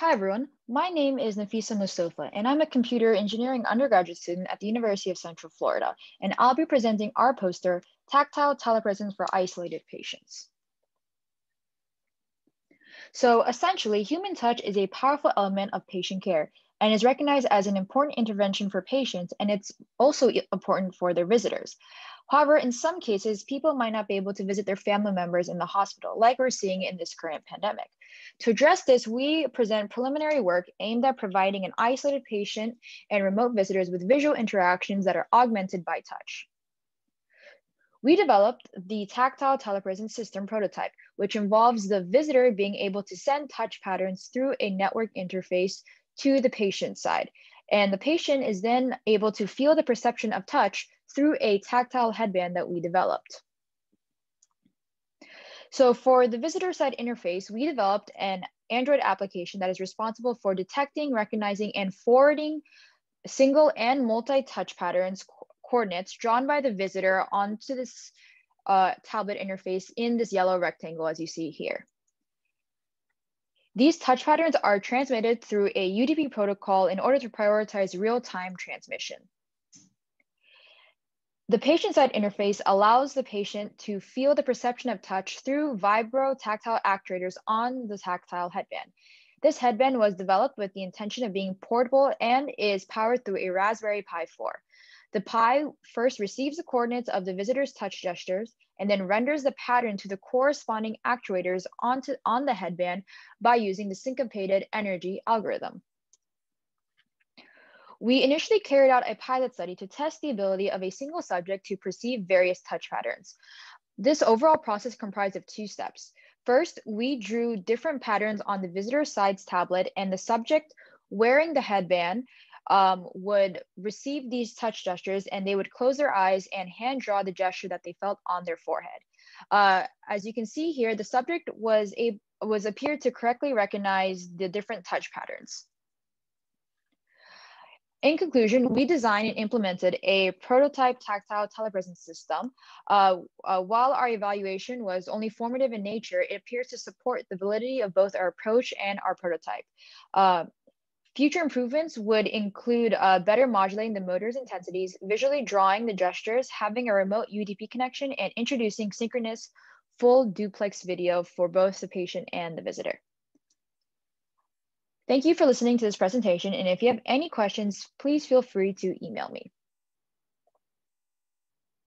Hi everyone, my name is Nafisa Mostofa and I'm a computer engineering undergraduate student at the University of Central Florida and I'll be presenting our poster, Tactile Telepresence for Isolated Patients. So essentially, human touch is a powerful element of patient care and is recognized as an important intervention for patients and it's also important for their visitors. However, in some cases, people might not be able to visit their family members in the hospital like we're seeing in this current pandemic. To address this, we present preliminary work aimed at providing an isolated patient and remote visitors with visual interactions that are augmented by touch. We developed the tactile telepresence system prototype, which involves the visitor being able to send touch patterns through a network interface to the patient side. And the patient is then able to feel the perception of touch through a tactile headband that we developed. So for the visitor side interface, we developed an Android application that is responsible for detecting, recognizing, and forwarding single and multi-touch patterns co coordinates drawn by the visitor onto this uh, tablet interface in this yellow rectangle as you see here. These touch patterns are transmitted through a UDP protocol in order to prioritize real-time transmission. The patient side interface allows the patient to feel the perception of touch through vibro tactile actuators on the tactile headband. This headband was developed with the intention of being portable and is powered through a Raspberry Pi 4. The Pi first receives the coordinates of the visitor's touch gestures and then renders the pattern to the corresponding actuators onto, on the headband by using the syncopated energy algorithm. We initially carried out a pilot study to test the ability of a single subject to perceive various touch patterns. This overall process comprised of two steps. First, we drew different patterns on the visitor side's tablet and the subject wearing the headband um, would receive these touch gestures and they would close their eyes and hand draw the gesture that they felt on their forehead. Uh, as you can see here, the subject was a was appeared to correctly recognize the different touch patterns. In conclusion, we designed and implemented a prototype tactile telepresence system. Uh, uh, while our evaluation was only formative in nature, it appears to support the validity of both our approach and our prototype. Uh, future improvements would include uh, better modulating the motor's intensities, visually drawing the gestures, having a remote UDP connection, and introducing synchronous full duplex video for both the patient and the visitor. Thank you for listening to this presentation, and if you have any questions, please feel free to email me.